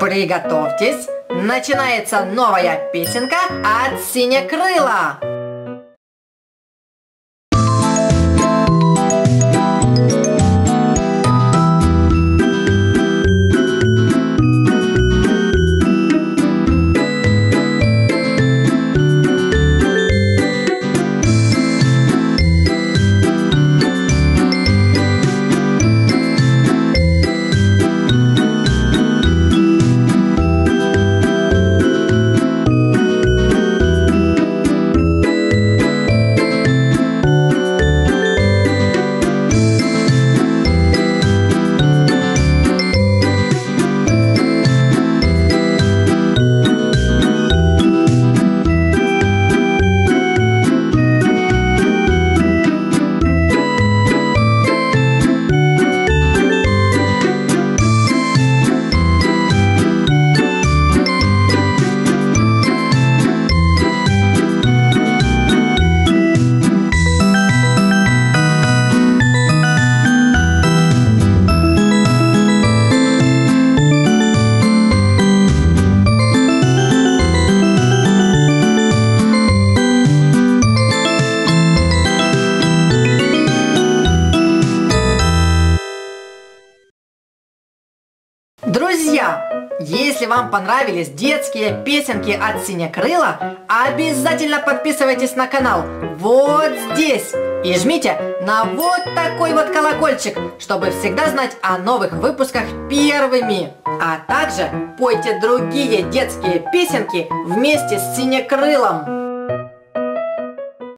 Приготовьтесь, начинается новая песенка от Синекрыла. Друзья, если вам понравились детские песенки от Синекрыла, обязательно подписывайтесь на канал вот здесь и жмите на вот такой вот колокольчик, чтобы всегда знать о новых выпусках первыми. А также пойте другие детские песенки вместе с Синекрылом.